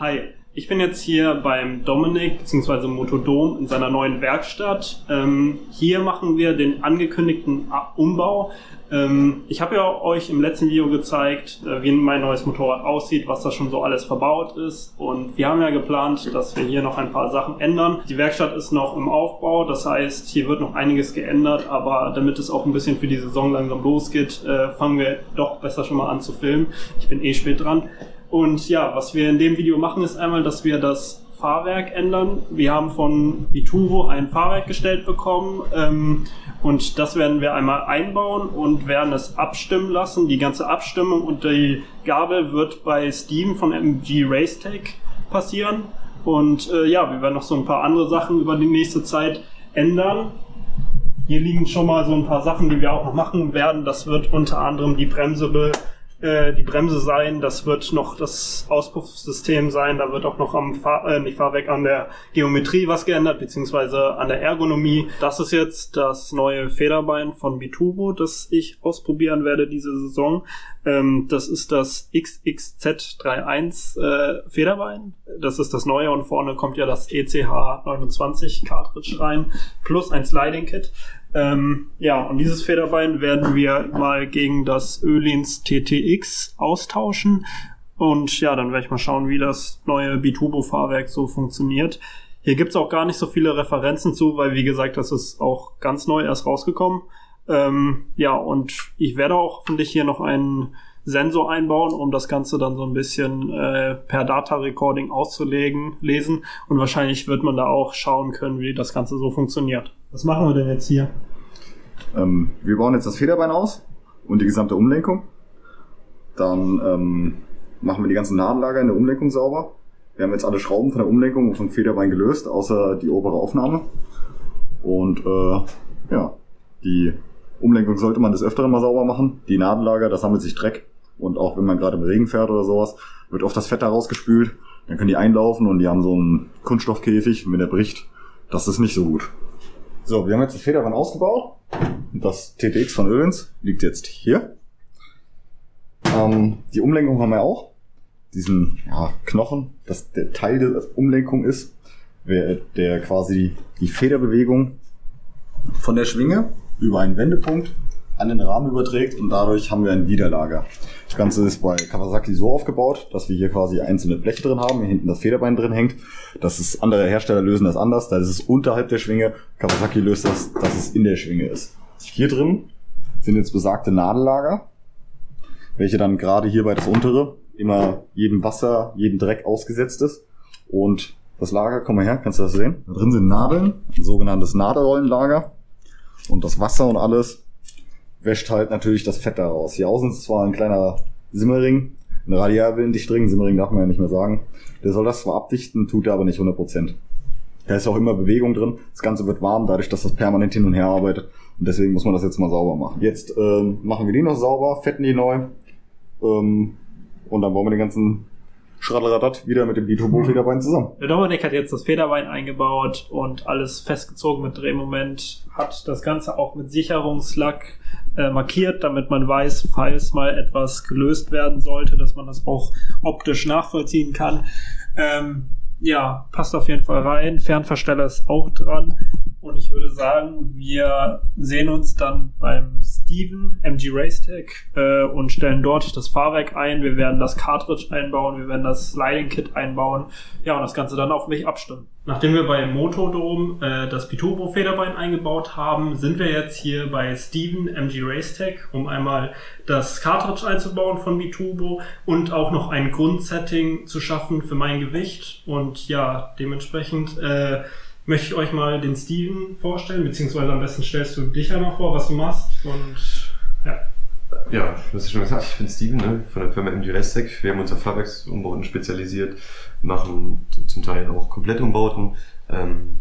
Hi, ich bin jetzt hier beim Dominik bzw. Motodom in seiner neuen Werkstatt. Ähm, hier machen wir den angekündigten Umbau. Ähm, ich habe ja euch im letzten Video gezeigt, äh, wie mein neues Motorrad aussieht, was da schon so alles verbaut ist. Und wir haben ja geplant, dass wir hier noch ein paar Sachen ändern. Die Werkstatt ist noch im Aufbau, das heißt, hier wird noch einiges geändert, aber damit es auch ein bisschen für die Saison langsam losgeht, äh, fangen wir doch besser schon mal an zu filmen. Ich bin eh spät dran. Und ja, was wir in dem Video machen, ist einmal, dass wir das Fahrwerk ändern. Wir haben von Vituro ein Fahrwerk gestellt bekommen ähm, und das werden wir einmal einbauen und werden es abstimmen lassen. Die ganze Abstimmung und die Gabel wird bei Steam von MG Racetech passieren. Und äh, ja, wir werden noch so ein paar andere Sachen über die nächste Zeit ändern. Hier liegen schon mal so ein paar Sachen, die wir auch noch machen werden. Das wird unter anderem die Bremse äh, die Bremse sein, das wird noch das Auspuffsystem sein, da wird auch noch am Fahr äh, nicht Fahrwerk an der Geometrie was geändert, beziehungsweise an der Ergonomie. Das ist jetzt das neue Federbein von Biturbo, das ich ausprobieren werde diese Saison. Ähm, das ist das XXZ31 äh, Federbein. Das ist das neue und vorne kommt ja das ECH 29 Cartridge rein, plus ein Sliding Kit. Ähm, ja, und dieses Federbein werden wir mal gegen das Ölins TTX austauschen. Und ja, dann werde ich mal schauen, wie das neue Bitubo-Fahrwerk so funktioniert. Hier gibt's auch gar nicht so viele Referenzen zu, weil wie gesagt, das ist auch ganz neu erst rausgekommen. Ähm, ja, und ich werde auch hoffentlich hier noch einen Sensor einbauen, um das Ganze dann so ein bisschen äh, per Data Recording auszulegen, lesen. Und wahrscheinlich wird man da auch schauen können, wie das Ganze so funktioniert. Was machen wir denn jetzt hier? Ähm, wir bauen jetzt das Federbein aus und die gesamte Umlenkung. Dann ähm, machen wir die ganzen Nadenlager in der Umlenkung sauber. Wir haben jetzt alle Schrauben von der Umlenkung und vom Federbein gelöst, außer die obere Aufnahme. Und äh, ja, die Umlenkung sollte man des Öfteren mal sauber machen. Die Nadenlager, da sammelt sich Dreck. Und auch wenn man gerade im Regen fährt oder sowas, wird oft das Fett da rausgespült. Dann können die einlaufen und die haben so einen Kunststoffkäfig. Und wenn der bricht, das ist nicht so gut. So, wir haben jetzt das Federband ausgebaut. Das TTX von Öhlens liegt jetzt hier. Ähm, die Umlenkung haben wir auch. Diesen ja, Knochen, das der Teil der Umlenkung ist, der quasi die Federbewegung von der Schwinge über einen Wendepunkt an den Rahmen überträgt und dadurch haben wir ein Widerlager. Das Ganze ist bei Kawasaki so aufgebaut, dass wir hier quasi einzelne Bleche drin haben, hier hinten das Federbein drin hängt. Das ist, andere Hersteller lösen das anders, da ist es unterhalb der Schwinge. Kawasaki löst das, dass es in der Schwinge ist. Hier drin sind jetzt besagte Nadellager, welche dann gerade hier bei das untere immer jedem Wasser, jedem Dreck ausgesetzt ist. Und das Lager, komm mal her, kannst du das sehen? Da drin sind Nadeln, ein sogenanntes Nadelrollenlager. Und das Wasser und alles wäscht halt natürlich das Fett daraus. Hier außen ist zwar ein kleiner Simmering, ein Radialwillendichtring, Simmering darf man ja nicht mehr sagen. Der soll das zwar abdichten, tut er aber nicht 100%. Da ist auch immer Bewegung drin. Das Ganze wird warm, dadurch, dass das permanent hin und her arbeitet. Und deswegen muss man das jetzt mal sauber machen. Jetzt ähm, machen wir die noch sauber, fetten die neu. Ähm, und dann bauen wir den ganzen Schradderadat wieder mit dem B-Turbo-Federbein zusammen. Der Dominik hat jetzt das Federbein eingebaut und alles festgezogen mit Drehmoment, hat das Ganze auch mit Sicherungslack äh, markiert, damit man weiß, falls mal etwas gelöst werden sollte, dass man das auch optisch nachvollziehen kann. Ähm, ja, passt auf jeden Fall rein. Fernversteller ist auch dran. Und ich würde sagen, wir sehen uns dann beim Steven MG Racetech äh, und stellen dort das Fahrwerk ein. Wir werden das Cartridge einbauen, wir werden das Sliding Kit einbauen. Ja, und das Ganze dann auf mich abstimmen. Nachdem wir bei Motodrom äh, das Piturbo Federbein eingebaut haben, sind wir jetzt hier bei Steven MG Racetech, um einmal das Cartridge einzubauen von Biturbo und auch noch ein Grundsetting zu schaffen für mein Gewicht. Und ja, dementsprechend äh, möchte ich euch mal den Steven vorstellen, beziehungsweise am besten stellst du dich einmal vor, was du machst und ja. Ja, du hast ja schon gesagt, ich bin Steven ne, von der Firma MG Restec. Wir haben uns auf Fahrwerksumbauten spezialisiert, machen zum Teil auch Komplettumbauten, ähm,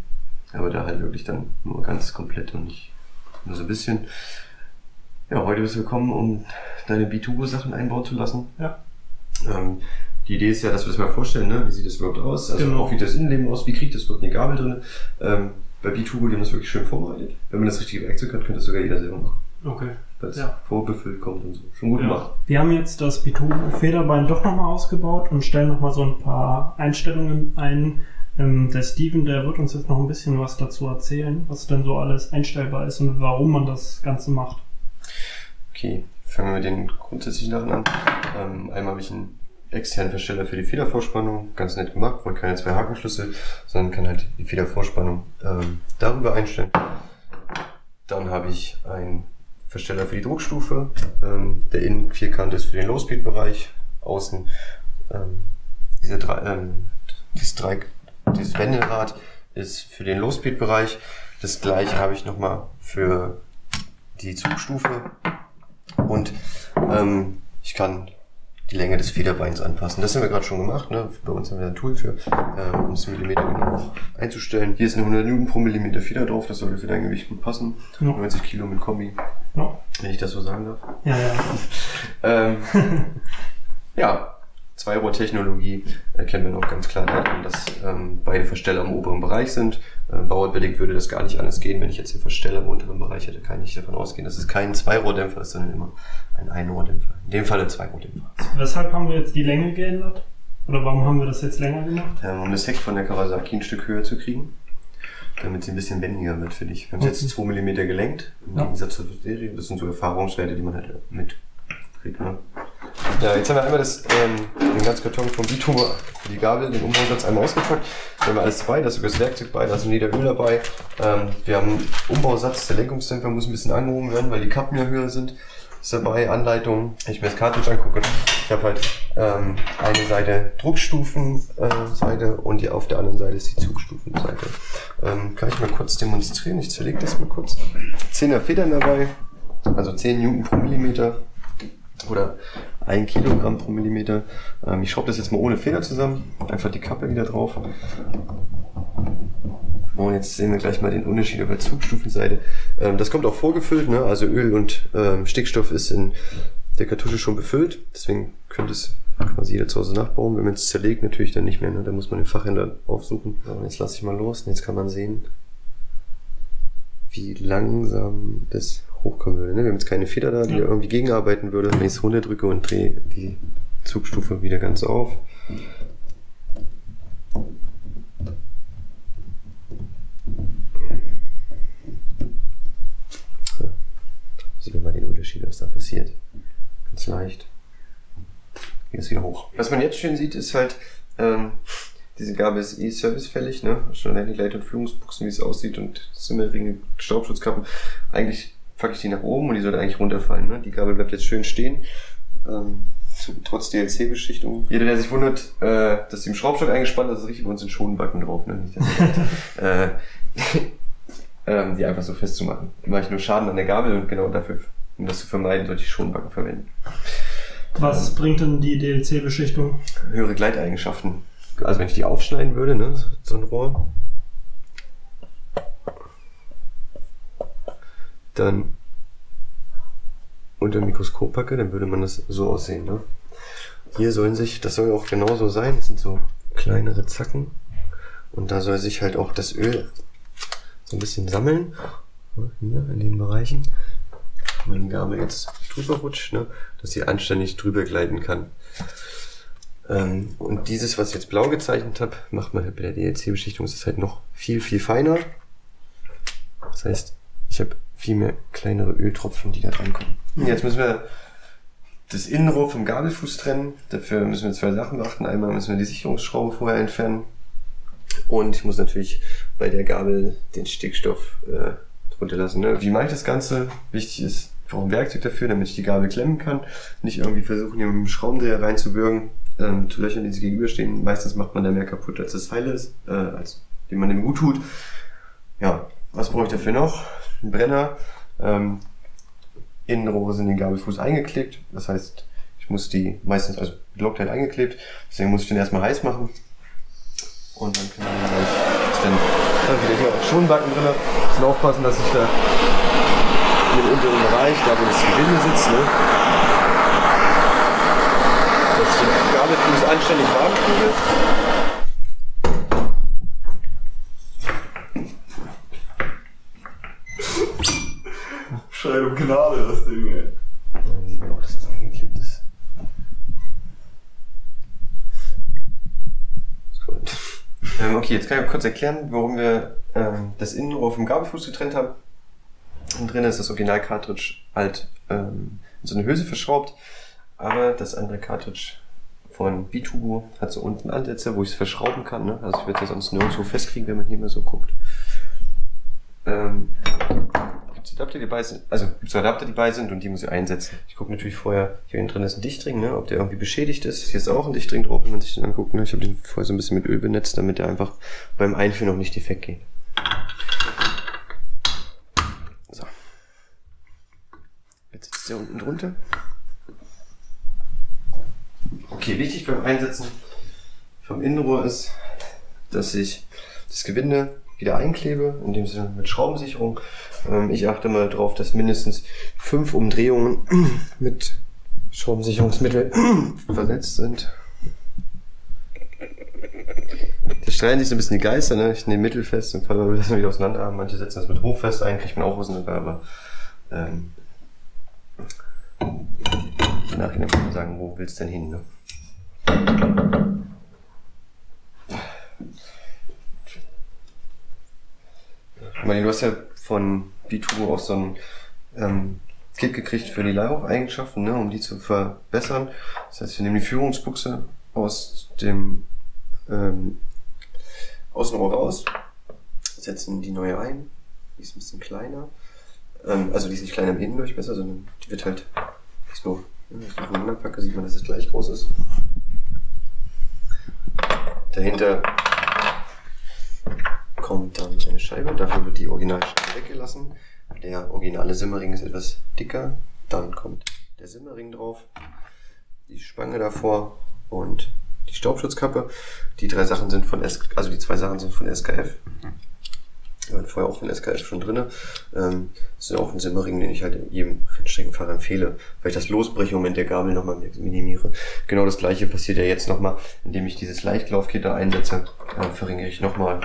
aber da halt wirklich dann nur ganz komplett und nicht nur so ein bisschen. Ja, heute bist du gekommen, um deine B2Go-Sachen einbauen zu lassen. Ja. Ähm, die Idee ist ja, dass wir das mal vorstellen, ne? wie sieht das überhaupt aus? Also genau. auch wie das Innenleben aus, wie kriegt das überhaupt eine Gabel drin? Ähm, bei B2 die haben das wirklich schön vorbereitet. Wenn man das richtige Werkzeug hat, könnte das sogar jeder selber machen. Okay. weil es Ja. vorbefüllt kommt und so. Schon gut Ja. gemacht. Wir haben jetzt das Pitu-Federbein doch nochmal ausgebaut und stellen nochmal so ein paar Einstellungen ein. Ähm, der Steven, der wird uns jetzt noch ein bisschen was dazu erzählen, was denn so alles einstellbar ist und warum man das Ganze macht. Okay, fangen wir mit den grundsätzlichen Sachen an. Ähm, einmal habe ich einen externen Versteller für die Federvorspannung, ganz nett gemacht, wollte keine zwei Hakenschlüssel, sondern kann halt die Federvorspannung ähm, darüber einstellen. Dann habe ich einen Versteller für die Druckstufe, ähm, der innen vierkant ist für den Low-Speed-Bereich, außen ähm, diese drei, ähm, dieses, drei, dieses Wendelrad ist für den Low-Speed-Bereich. Das gleiche habe ich nochmal für die Zugstufe und ähm, ich kann die Länge des Federbeins anpassen. Das haben wir gerade schon gemacht. Ne? Bei uns haben wir ein Tool für, ähm, um es Millimeter genau einzustellen. Hier ist eine 100 Newton pro Millimeter Feder drauf. Das sollte für dein Gewicht gut passen. Ja. 90 Kilo mit Kombi, Ja, wenn ich das so sagen darf. ja. ja. Ähm, ja, Zweirohrtechnologie erkennen wir noch ganz klar daran, dass ähm, beide Versteller im oberen Bereich sind. Ähm, bauartbedingt würde das gar nicht anders gehen. Wenn ich jetzt den Versteller im unteren Bereich hätte, kann ich davon ausgehen, dass es kein Zweirohrdämpfer ist, sondern immer ein Einrohrdämpfer. In dem Fall ein Zweirohrdämpfer. Weshalb haben wir jetzt die Länge geändert? Oder warum haben wir das jetzt länger gemacht? Ähm, um das Heck von der Kawasaki ein Stück höher zu kriegen, damit sie ein bisschen wendiger wird für dich. Wir haben es jetzt 2 mm gelenkt, im Ja. Gegensatz zur Serie. Das sind so Erfahrungswerte, die man halt mitkriegt. Ne? Ja, jetzt haben wir einmal das, ähm, den ganzen Karton vom Bito für die Gabel, den Umbausatz einmal ausgepackt. Da haben wir alles dabei, da ist sogar das Werkzeug bei, da ist ein Öl dabei. Ähm, wir haben einen Umbausatz, der Lenkungsdämpfer muss ein bisschen angehoben werden, weil die Kappen ja höher sind. Ist dabei, Anleitung. Wenn ich mir das Cartridge angucke, ich habe halt ähm, eine Seite Druckstufen-Seite äh, und die, auf der anderen Seite ist die Zugstufen-Seite. Ähm, kann ich mal kurz demonstrieren? Ich zerlege das mal kurz. 10er Federn dabei, also 10 Newton pro Millimeter oder 1 Kilogramm pro Millimeter. Ähm, ich schraube das jetzt mal ohne Feder zusammen, einfach die Kappe wieder drauf. Und jetzt sehen wir gleich mal den Unterschied auf der Zugstufenseite. Ähm, das kommt auch vorgefüllt, ne? also Öl und ähm, Stickstoff ist in der Kartusche schon befüllt. Deswegen könnte es quasi jeder zu Hause nachbauen. Wenn man es zerlegt, natürlich dann nicht mehr. Ne? Da muss man den Fachhändler aufsuchen. Und jetzt lasse ich mal los. Und jetzt kann man sehen, wie langsam das hochkommen würde. Ne? Wir haben jetzt keine Feder da, die Ja. irgendwie gegenarbeiten würde. Wenn ich es runterdrücke und drehe die Zugstufe wieder ganz auf. Sieht man mal den Unterschied, was da passiert. Ganz leicht. Hier ist wieder hoch. Was man jetzt schön sieht, ist halt, ähm, diese Gabel ist eh servicefällig, ne? Schon allein die Leit- und Führungsbuchsen, wie es aussieht und Zimmerringe, Staubschutzkappen. Eigentlich packe ich die nach oben und die sollte eigentlich runterfallen, ne? Die Gabel bleibt jetzt schön stehen. Ähm, trotz DLC-Beschichtung. Jeder, der sich wundert, äh, dass die im Schraubstock eingespannt ist, ist richtig bei uns sind Schonbacken drauf, ne? Nicht, äh, ähm, die einfach so festzumachen. Mache ich nur Schaden an der Gabel und genau dafür, um das zu vermeiden, sollte ich Schonbacken verwenden. Was bringt denn die DLC-Beschichtung? höhere Gleiteigenschaften. Also wenn ich die aufschneiden würde, ne, so ein Rohr, dann unter dem Mikroskop packe, dann würde man das so aussehen. Ne? Hier sollen sich, das soll auch genauso sein, das sind so kleinere Zacken und da soll sich halt auch das Öl so ein bisschen sammeln, ne, hier in den Bereichen. Die Gabel jetzt drüber rutscht, ne, dass sie anständig drüber gleiten kann. Ähm, und dieses, was ich jetzt blau gezeichnet habe, macht man halt bei der DLC-Beschichtung, ist halt noch viel, viel feiner. Das heißt, ich habe viel mehr kleinere Öltropfen, die da drankommen. Jetzt müssen wir das Innenrohr vom Gabelfuß trennen. Dafür müssen wir zwei Sachen beachten. Einmal müssen wir die Sicherungsschraube vorher entfernen. Und ich muss natürlich bei der Gabel den Stickstoff äh, drunter lassen. Ne? Wie mache ich das Ganze? Wichtig ist, ich brauche ein Werkzeug dafür, damit ich die Gabel klemmen kann. Nicht irgendwie versuchen, hier mit dem Schraubendreher reinzubürgen. Ähm, zu Löchern, die sich gegenüberstehen. Meistens macht man da mehr kaputt, als das heile ist, äh, als dem man dem gut tut. Ja, was brauche ich dafür noch? Ein Brenner. Ähm, Innenrohre sind in den Gabelfuß eingeklebt. Das heißt, ich muss die meistens, also Loctite eingeklebt. Deswegen muss ich den erstmal heiß machen. Und dann können wir gleich trennen. Dann wieder hier auch Schonbacken drin. Müssen aufpassen, dass ich da in dem unteren Bereich, da wo das Gewinde sitzt, ne, dass ich den Gabelfuß anständig warm kriege. Schreien um Gnade, das Ding, ey. Dann sieht man auch, dass das angeklebt ist. Ähm, okay, jetzt kann ich kurz erklären, warum wir ähm, das Innenrohr vom Gabelfuß getrennt haben. Und drin ist das Original-Cartridge halt ähm, in so eine Hülse verschraubt, aber das andere Cartridge von Bitubo hat so unten Ansätze, wo ich es verschrauben kann. Ne? Also ich würde es ja sonst nirgendwo festkriegen, wenn man hier mal so guckt. Ähm, gibt es Adapter, die bei sind, also gibt's Adapter, die bei sind und die muss ich einsetzen. Ich gucke natürlich vorher, hier drin ist ein Dichtring, ne, ob der irgendwie beschädigt ist. Hier ist auch ein Dichtring drauf, wenn man sich den anguckt. Ne. Ich habe den vorher so ein bisschen mit Öl benetzt, damit der einfach beim Einführen noch nicht defekt geht. So. Jetzt sitzt der unten drunter. Okay, wichtig beim Einsetzen vom Innenrohr ist, dass ich das Gewinde wieder einklebe, in dem Sinne mit Schraubensicherung. Ähm, ich achte mal darauf, dass mindestens fünf Umdrehungen mit Schraubensicherungsmittel versetzt sind. Da streiten sich so ein bisschen die Geister, ne? Ich nehme mittelfest und falle das wieder auseinander. Manche setzen das mit hochfest ein, kriegt man auch auseinander, aber ähm, im Nachhinein kann man sagen, wo willst du denn hin, ne? Meine, du hast ja von Bituro auch so ein ähm, Kit gekriegt für die Leihhoff-Eigenschaften, ne, um die zu verbessern. Das heißt, wir nehmen die Führungsbuchse aus dem ähm, Außenrohr raus, setzen die neue ein. Die ist ein bisschen kleiner. Ähm, also die ist nicht kleiner im Innendurchmesser, sondern die wird halt so, wenn ich aufeinander packe, sieht man, dass es gleich groß ist. Dahinter kommt dann eine Scheibe, dafür wird die Originalscheibe weggelassen. Der originale Simmering ist etwas dicker, dann kommt der Simmering drauf, die Spange davor und die Staubschutzkappe. Die drei Sachen sind von S, also die zwei Sachen sind von SKF. Die waren vorher auch von SKF schon drinne. Ähm, das ist auch ein Simmering, den ich halt jedem Rennstreckenfahrer empfehle, weil ich das Losbrechmoment der Gabel nochmal minimiere. Genau das gleiche passiert ja jetzt nochmal, indem ich dieses Leichtlaufkit da einsetze, äh, verringere ich nochmal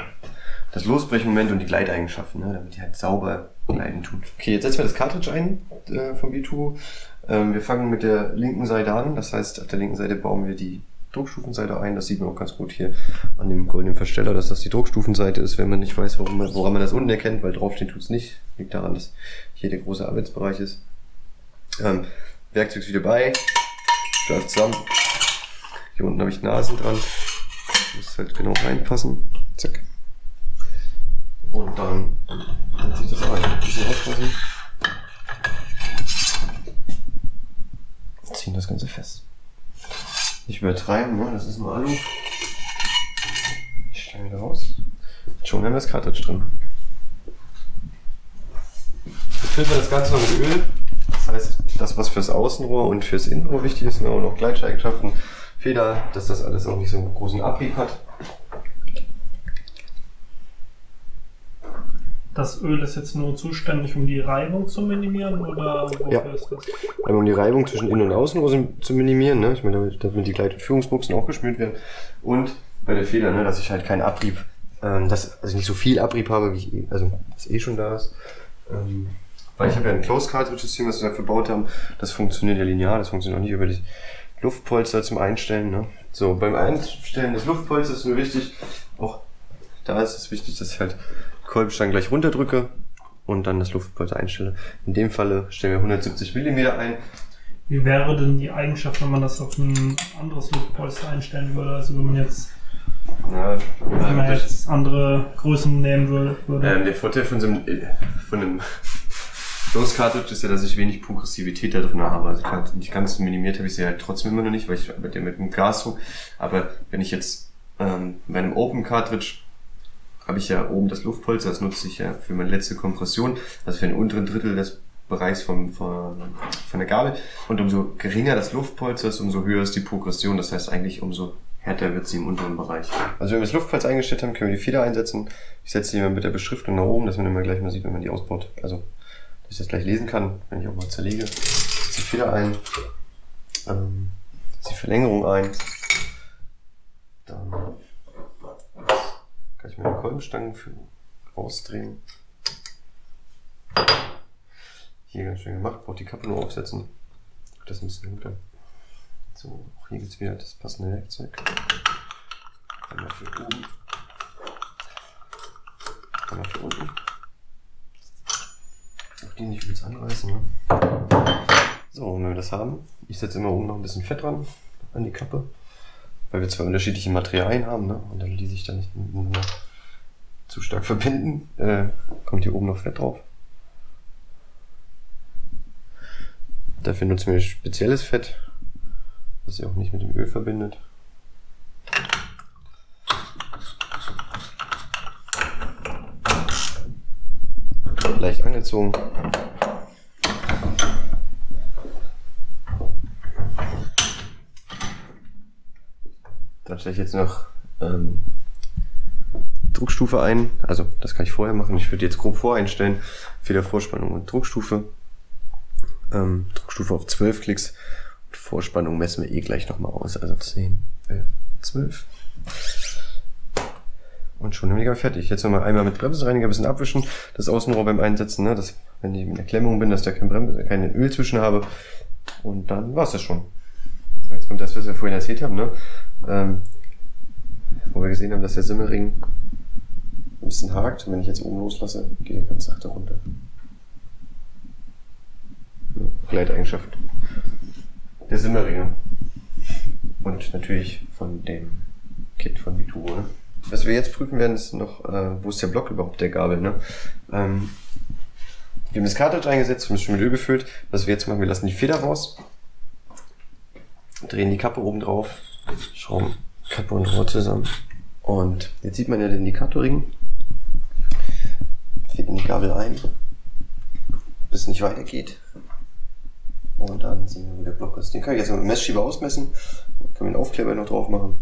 das Losbrechmoment und die Gleiteigenschaften, ne, damit die halt sauber gleiten tut. Okay, jetzt setzen wir das Cartridge ein äh, vom V2. Ähm, wir fangen mit der linken Seite an, das heißt, auf der linken Seite bauen wir die Druckstufenseite ein. Das sieht man auch ganz gut hier an dem goldenen Versteller, dass das die Druckstufenseite ist, wenn man nicht weiß, warum man, woran man das unten erkennt, weil draufstehen tut's nicht. Liegt daran, dass hier der große Arbeitsbereich ist. Ähm, Werkzeug ist wieder bei, läuft zusammen. Hier unten habe ich Nasen dran. Muss halt genau reinpassen. Zack. Und dann setze ich das ein. Ein bisschen aufpassen. Ziehen das Ganze fest. Nicht übertreiben, ne? das ist nur Alu. Ich stelle wieder raus. Schon haben wir das Cartridge drin. Wir filtern das Ganze noch mit Öl. Das heißt, das, was fürs Außenrohr und fürs Innenrohr wichtig ist, ne, und auch Gleitscheigenschaften, Feder, dass das alles auch nicht so einen großen Abrieb hat. Das Öl ist jetzt nur zuständig, um die Reibung zu minimieren oder wofür Ja. ist das? Einmal um die Reibung zwischen Innen- und Außenrohr zu minimieren, ne? Ich meine, damit, damit die Gleit- und Führungsbuchsen auch geschmiert werden. Und bei der Feder, ne, dass ich halt keinen Abrieb, ähm, dass, also ich nicht so viel Abrieb habe, wie ich eh, also was eh schon da ist. Ähm, weil ich habe ja ein Close Cartridge System, was wir dafür gebaut haben. Das funktioniert ja linear, das funktioniert auch nicht über die Luftpolster zum Einstellen. Ne? So, beim Einstellen des Luftpolsters ist mir wichtig, auch da ist es wichtig, dass ich halt Kolbenstangen gleich runterdrücke und dann das Luftpolster einstelle. In dem Falle stellen wir 170 mm ein. Wie wäre denn die Eigenschaft, wenn man das auf ein anderes Luftpolster einstellen würde? Also wenn man jetzt, Ja, wenn man jetzt andere Größen nehmen würde. ähm, der Vorteil von so einem, äh, von einem Close Cartridge ist ja, dass ich wenig Progressivität da drin habe. Also nicht ganz minimiert habe ich sie halt trotzdem immer noch nicht, weil ich mit dem mit dem Gasdruck. Aber wenn ich jetzt ähm, bei einem Open Cartridge habe ich ja oben das Luftpolster, das nutze ich ja für meine letzte Kompression, also für den unteren Drittel des Bereichs vom, von, von der Gabel. Und umso geringer das Luftpolster ist, umso höher ist die Progression. Das heißt eigentlich, umso härter wird sie im unteren Bereich. Also wenn wir das Luftpolster eingestellt haben, können wir die Feder einsetzen. Ich setze die mal mit der Beschriftung nach oben, dass man immer gleich mal sieht, wenn man die ausbaut. Also, dass ich das gleich lesen kann, wenn ich auch mal zerlege. Setze die Feder ein, ähm, die Verlängerung ein. Dann kann ich meine Kolbenstangen für rausdrehen. Hier ganz schön gemacht, braucht die Kappe nur aufsetzen. Das ist ein bisschen dunkler. So, auch hier gibt's wieder das passende Werkzeug. Einmal für oben Einmal für unten. Auch die nicht übelst anreißen, ne? So, und wenn wir das haben, ich setze immer oben noch ein bisschen Fett dran an die Kappe. Weil wir zwei unterschiedliche Materialien haben, ne? Und damit die sich dann nicht zu stark verbinden, äh, kommt hier oben noch Fett drauf. Dafür nutzen wir spezielles Fett, was sich auch nicht mit dem Öl verbindet. Leicht angezogen. Dann stelle ich jetzt noch ähm, Druckstufe ein. Also das kann ich vorher machen. Ich würde jetzt grob voreinstellen. Federvorspannung und Druckstufe. Ähm, Druckstufe auf 12 Klicks. Und Vorspannung messen wir eh gleich nochmal aus. Also 10, 11, 12. Und schon wir fertig. Jetzt nochmal einmal mit Bremsenreiniger ein bisschen abwischen. Das Außenrohr beim Einsetzen, ne, dass, wenn ich in der Klemmung bin, dass da kein, Bremse, kein Öl zwischen habe. Und dann war's das schon. Jetzt kommt das, was wir vorhin erzählt haben, ne? Ähm, wo wir gesehen haben, dass der Simmelring ein bisschen hakt. Und wenn ich jetzt oben loslasse, geht er ganz sachte runter. Gleiteigenschaft der Simmerringe. Und natürlich von dem Kit von Vituro. Ne? Was wir jetzt prüfen werden, ist noch, äh, wo ist der Block überhaupt der Gabel. Ne? Ähm, wir haben das Cartridge eingesetzt, wir haben es schon mit Öl befüllt. Was wir jetzt machen, wir lassen die Feder raus, drehen die Kappe oben drauf, schrauben Kappe und Rohr zusammen. Und jetzt sieht man ja den Indikatorring. Fährt in die Gabel ein, bis es nicht weitergeht. Und dann sehen wir, wo der Block ist. Den kann ich jetzt mit dem Messschieber ausmessen. Kann mir einen Aufkleber noch drauf machen.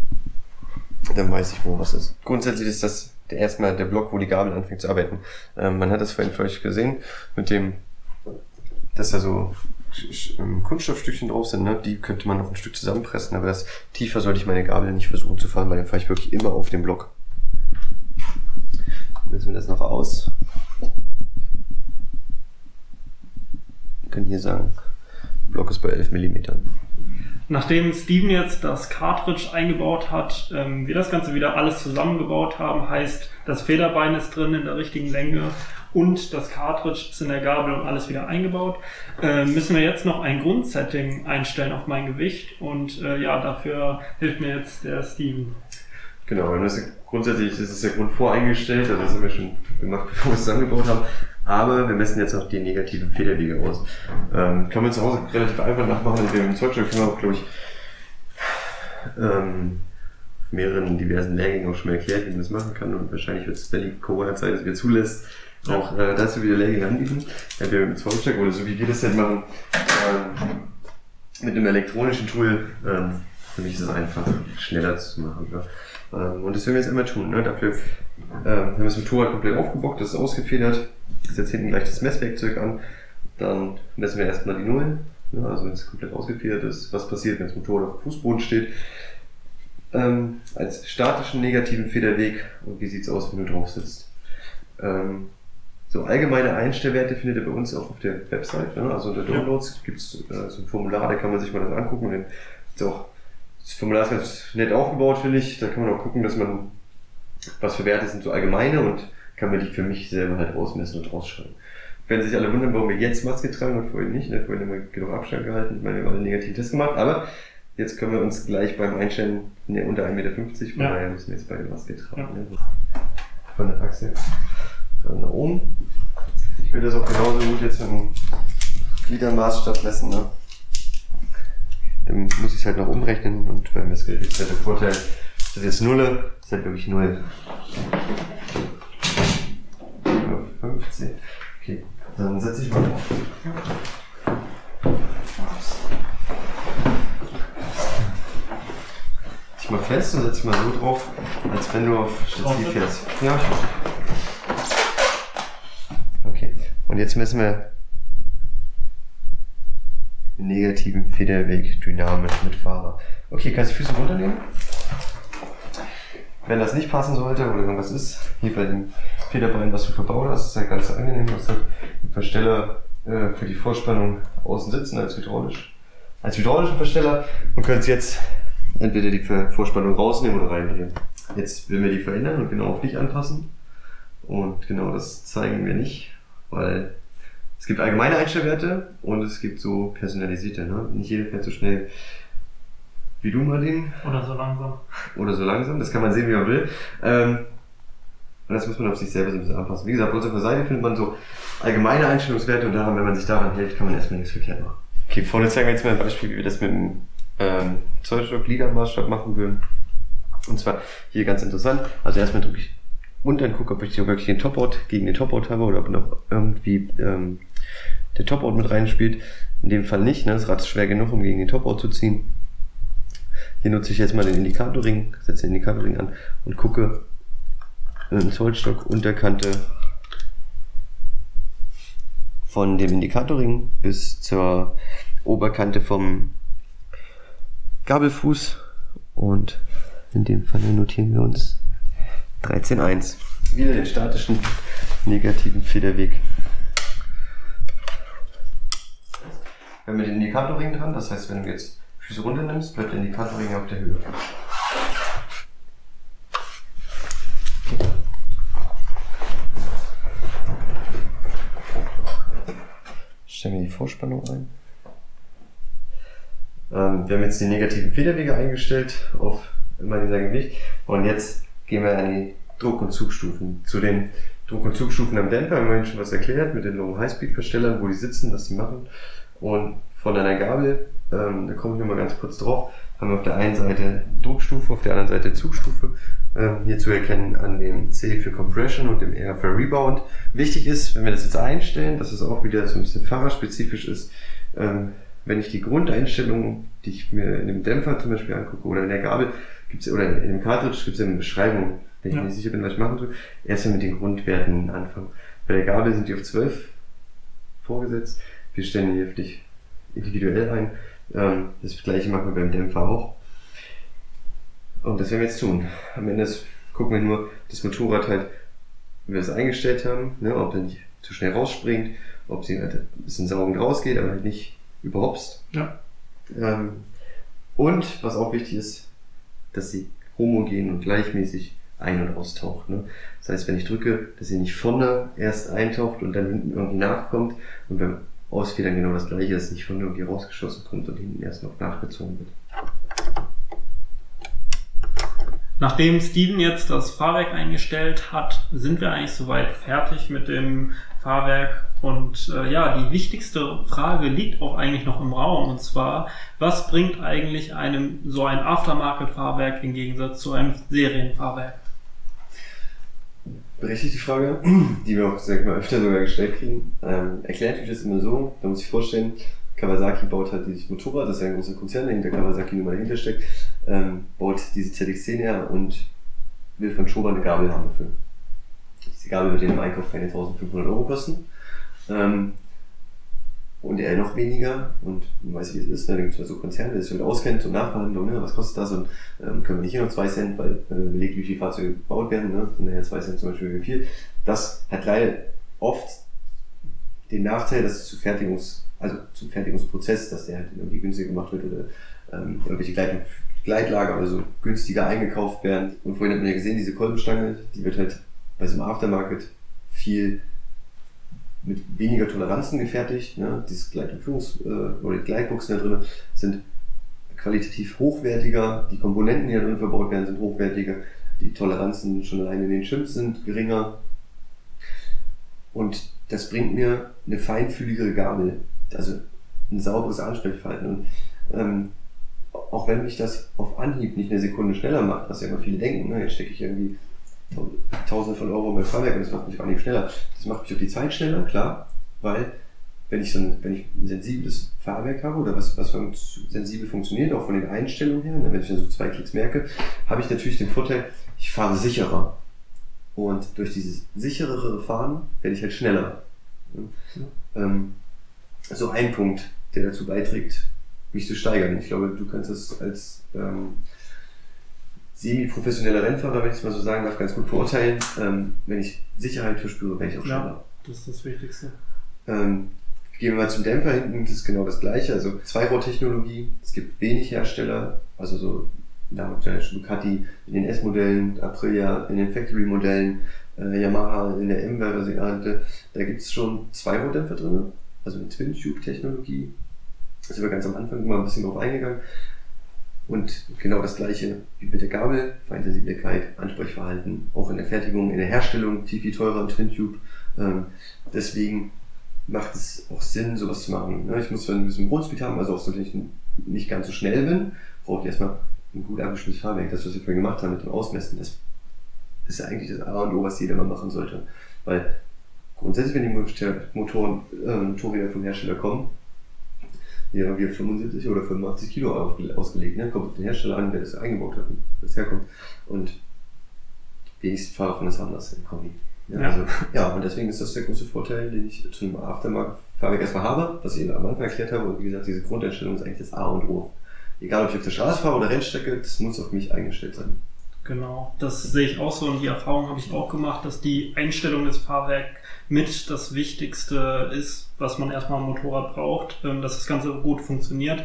Dann weiß ich, wo was ist. Grundsätzlich ist das der erstmal der Block, wo die Gabel anfängt zu arbeiten. Ähm, man hat das vorhin euch gesehen, mit dem, dass da so Kunststoffstückchen drauf sind, ne? die könnte man noch ein Stück zusammenpressen, aber das tiefer sollte ich meine Gabel nicht versuchen zu fahren, weil dann fahre ich wirklich immer auf den Block. Messen wir das noch aus. Wir können hier sagen, Block ist bei 11 mm. Nachdem Steven jetzt das Cartridge eingebaut hat, ähm, wir das Ganze wieder alles zusammengebaut haben, heißt, das Federbein ist drin in der richtigen Länge und das Cartridge ist in der Gabel und alles wieder eingebaut, äh, müssen wir jetzt noch ein Grundsetting einstellen auf mein Gewicht und äh, ja, dafür hilft mir jetzt der Steven. Genau, und das grundsätzlich ist es der Grund voreingestellt, also das haben wir schon gemacht, bevor wir es zusammengebaut haben. Aber wir messen jetzt auch die negativen Federwege aus. Ähm, kann man zu Hause relativ einfach nachmachen, indem wir im Zeugstück können wir auch, glaube ich, ähm, mehreren diversen Lehrgängen auch schon erklärt, wie man das machen kann. Und wahrscheinlich wird es, wenn die Corona-Zeit es wieder zulässt, auch äh, dazu wieder Lehrgänge anbieten. Entweder mit dem Zeugstück oder so wie wir das jetzt machen, ähm, mit einem elektronischen Tool. Ähm, für mich ist es einfach schneller zu machen. Ja. Ähm, und das werden wir jetzt immer tun. Ne? Dafür ähm, haben wir das Motorrad komplett aufgebockt, das ist ausgefedert. Ich setze hinten gleich das Messwerkzeug an. Dann messen wir erstmal die Nullen. Ne? Also wenn es komplett ausgefedert ist, was passiert, wenn das Motorrad auf dem Fußboden steht. Ähm, als statischen negativen Federweg und wie sieht es aus, wenn du drauf sitzt. Ähm, so allgemeine Einstellwerte findet ihr bei uns auch auf der Website. Ne? Also unter Downloads gibt es äh, so ein Formular, da kann man sich mal das angucken. Und dann ist auch das Formular ist ganz nett aufgebaut, finde ich. Da kann man auch gucken, dass man, was für Werte sind so allgemeine und kann man die für mich selber halt ausmessen und rausschreiben. Wenn sich alle wundern, warum wir jetzt Maske tragen und vorhin nicht, ne? vorhin haben wir genug Abstand gehalten, ich meine, wir haben alle negativen Tests gemacht, aber jetzt können wir uns gleich beim Einstellen ne, unter 1,50 Meter, von ja. daher müssen wir jetzt beide Maske tragen. Ja. Ne? Von der Achse dann nach oben. Ich würde das auch genauso gut jetzt im Gliedermaßstab messen. Ne? Dann muss ich es halt noch umrechnen und beim Messgerät ist halt der Vorteil, das ist jetzt Nulle, das ist halt wirklich Null. 15. Okay, dann setze ich mal auf. Ich mal fest und setze mal so drauf, als wenn du auf Stativ fährst. Ja, ich Okay, und jetzt messen wir negativen Federweg dynamisch mit Fahrer. Okay, kannst du Füße runternehmen? Wenn das nicht passen sollte oder irgendwas ist, hier bei dem Federbein, was du verbaut hast, ist ja ganz angenehm. Du hast halt Versteller äh, für die Vorspannung außen sitzen als hydraulisch. Als hydraulischen Versteller und könnt jetzt entweder die Vorspannung rausnehmen oder reindrehen. Jetzt will wir die verändern und genau auf dich anpassen. Und genau das zeigen wir nicht, weil es gibt allgemeine Einstellwerte und es gibt so personalisierte. Ne? Nicht jeder fährt so schnell wie du, Martin. Oder so langsam. Oder so langsam, das kann man sehen, wie man will. Ähm, und das muss man auf sich selber so ein bisschen anpassen. Wie gesagt, auf unserer Seite findet man so allgemeine Einstellungswerte und daran, wenn man sich daran hält, kann man erstmal nichts verkehrt machen. Okay, vorne zeigen wir jetzt mal ein Beispiel, wie wir das mit dem ähm, Zollstock-Liedermaßstab machen würden. Und zwar hier ganz interessant. Also erstmal drücke ich und gucke, ob ich hier wirklich den Topout gegen den Topout habe oder ob noch irgendwie ähm, der Topout mit reinspielt. In dem Fall nicht. Ne? Das Rad ist schwer genug, um gegen den Topout zu ziehen. Hier nutze ich jetzt mal den Indikatorring, setze den Indikatorring an und gucke im Zollstock Unterkante von dem Indikatorring bis zur Oberkante vom Gabelfuß und in dem Fall notieren wir uns 13.1. Wieder den statischen negativen Federweg. Wir haben den Indikatorring dran, das heißt, wenn du jetzt Füße runter nimmst, bleibt der Indikatorring auf der Höhe. Stellen wir die Vorspannung ein. Ähm, wir haben jetzt die negativen Federwege eingestellt auf immer dieser Gewicht. Und jetzt gehen wir an die Druck- und Zugstufen. Zu den Druck- und Zugstufen am Dämpfer haben wir schon was erklärt mit den Low-High-Speed-Verstellern, wo die sitzen, was die machen. Und von einer Gabel, ähm, da komme ich nochmal ganz kurz drauf, haben wir auf der einen Seite Druckstufe, auf der anderen Seite Zugstufe. Ähm, hier zu erkennen an dem C für Compression und dem R für Rebound. Wichtig ist, wenn wir das jetzt einstellen, dass es auch wieder so ein bisschen fahrerspezifisch ist, ähm, wenn ich die Grundeinstellungen, die ich mir in dem Dämpfer zum Beispiel angucke oder in der Gabel, gibt's, oder in dem Cartridge gibt es ja eine Beschreibung, wenn ich ja. nicht sicher bin, was ich machen soll, erst mit den Grundwerten anfangen. Bei der Gabel sind die auf 12 vorgesetzt. Wir stellen die auf dich individuell ein. Ähm, das gleiche machen wir beim Dämpfer auch. Und das werden wir jetzt tun. Am Ende gucken wir nur das Motorrad halt, wie wir es eingestellt haben, ne, ob er nicht zu schnell rausspringt, ob sie halt ein bisschen saugend rausgeht, aber halt nicht überhaupt. Ja. Ähm, und was auch wichtig ist, dass sie homogen und gleichmäßig ein- und austaucht. Ne? Das heißt, wenn ich drücke, dass sie nicht vorne erst eintaucht und dann hinten irgendwie nachkommt und beim Ausfedern genau das gleiche, dass nicht vorne irgendwie rausgeschossen kommt und hinten erst noch nachgezogen wird. Nachdem Steven jetzt das Fahrwerk eingestellt hat, sind wir eigentlich soweit fertig mit dem Fahrwerk. Und äh, ja, die wichtigste Frage liegt auch eigentlich noch im Raum. Und zwar, was bringt eigentlich einem so ein Aftermarket-Fahrwerk im Gegensatz zu einem Serienfahrwerk? Berechtigt die Frage, die wir auch, sag ich mal, öfter sogar gestellt kriegen. Ähm, erklärt sich das immer so, da muss ich vorstellen, Kawasaki baut halt dieses Motorrad, das ist ja ein großer Konzern, der hinter Kawasaki nun mal dahinter steckt, ähm, baut diese ZX10 her und will von Schober eine Gabel haben dafür. Diese Gabel wird im Einkauf keine 1500 Euro kosten. Ähm, und er noch weniger und man weiß, wie es ist, ne? da gibt es so Konzerne, die sich damit auskennt, so Nachverhandlungen, ne? was kostet das und ähm, können wir nicht hier noch 2 Cent, weil man überlegt, wie viele Fahrzeuge gebaut werden, ne? sind ja 2 Cent zum Beispiel wie viel. Das hat leider oft den Nachteil, dass es zu Fertigungs, also zum Fertigungsprozess, dass der halt irgendwie günstiger gemacht wird oder ähm, irgendwelche Gleit Gleitlager oder so günstiger eingekauft werden. Und vorhin hat man ja gesehen, diese Kolbenstange, die wird halt bei so einem Aftermarket viel mit weniger Toleranzen gefertigt. Ne? Diese Gleit- äh, oder die Gleitbuchsen da drin sind qualitativ hochwertiger. Die Komponenten, die da drin verbaut werden, sind hochwertiger. Die Toleranzen schon allein in den Chips sind geringer. Und das bringt mir eine feinfühligere Gabel. Also ein sauberes Ansprechverhalten. Und ähm, auch wenn mich das auf Anhieb nicht eine Sekunde schneller macht, was ja immer viele denken, ne, jetzt stecke ich irgendwie Tausende von Euro bei Fahrwerk und das macht mich auf Anhieb schneller. Das macht mich auf die Zeit schneller, klar, weil wenn ich so ein, wenn ich ein sensibles Fahrwerk habe oder was, was sensibel funktioniert, auch von den Einstellungen her, ne, wenn ich dann so zwei Klicks merke, habe ich natürlich den Vorteil, ich fahre sicherer. Und durch dieses sicherere Fahren werde ich halt schneller. Ja. Ähm, so ein Punkt, der dazu beiträgt, mich zu steigern. Ich glaube, du kannst das als ähm, semi-professioneller Rennfahrer, wenn ich es mal so sagen darf, ganz gut beurteilen. Ähm, wenn ich Sicherheit verspüre, werde ich auch schneller. Ja, das ist das Wichtigste. Ähm, gehen wir mal zum Dämpfer hinten, das ist genau das gleiche. Also Zweirohrtechnologie, es gibt wenig Hersteller, also so Ducati in den S-Modellen, Aprilia in den Factory-Modellen, äh, Yamaha in der M-Variante, da gibt es schon zwei Rohdämpfer drin, also eine Twin-Tube-Technologie. Da sind wir ganz am Anfang mal ein bisschen drauf eingegangen. Und genau das gleiche wie mit der Gabel, Feinsensibilität, Ansprechverhalten, auch in der Fertigung, in der Herstellung, viel, viel teurer im Twin-Tube. Ähm, deswegen macht es auch Sinn, sowas zu machen. Ne? Ich muss zwar ein bisschen Grundspeed haben, also auch so, ich nicht ganz so schnell bin, brauche ich erstmal ein gut abgestimmtes Fahrwerk. Das, was wir vorhin gemacht haben mit dem Ausmessen, das ist eigentlich das A und O, was jeder mal machen sollte. Weil grundsätzlich, wenn die Motoren, äh, Motorräder vom Hersteller kommen, haben wir 75 oder 85 Kilo ausgelegt. Ne? Kommt auf den Hersteller an, wer das eingebaut hat, wo das herkommt. Und die wenigsten Fahrer von das haben das im Kombi. Ja, ja. Also, ja, und deswegen ist das der große Vorteil, den ich zu einem Aftermarket-Fahrwerk erstmal habe, was ich am Anfang erklärt habe. Und wie gesagt, diese Grundeinstellung ist eigentlich das A und O. Egal, ob ich auf der Straße fahre oder Rennstrecke, das muss auf mich eingestellt sein. Genau, das sehe ich auch so und die Erfahrung habe ich auch gemacht, dass die Einstellung des Fahrwerks mit das Wichtigste ist, was man erstmal am Motorrad braucht, ähm, dass das Ganze gut funktioniert.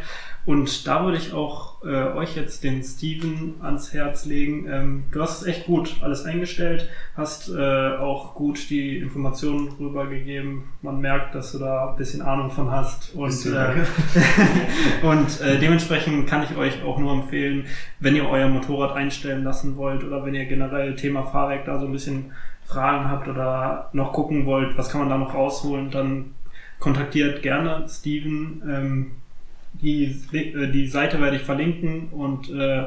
Und da würde ich auch äh, euch jetzt den Steven ans Herz legen. Ähm, du hast es echt gut alles eingestellt, hast äh, auch gut die Informationen rübergegeben. Man merkt, dass du da ein bisschen Ahnung von hast. Und, äh, und äh, dementsprechend kann ich euch auch nur empfehlen, wenn ihr euer Motorrad einstellen lassen wollt oder wenn ihr generell Thema Fahrwerk da so ein bisschen Fragen habt oder noch gucken wollt, was kann man da noch rausholen, dann kontaktiert gerne Steven. Ähm, die, äh, die Seite werde ich verlinken und äh,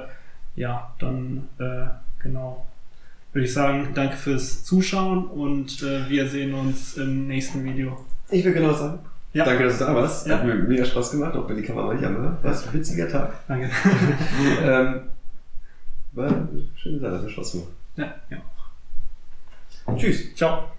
ja, dann äh, genau würde ich sagen, danke fürs Zuschauen und äh, wir sehen uns im nächsten Video. Ich will genau sagen. Ja. Danke, dass du da warst. Ja. Hat mir mega Spaß gemacht, auch wenn die Kamera nicht an war. War ein witziger Tag. Danke. ähm, war eine schöne Sache, hat Spaß gemacht. Ja, ja. 据消。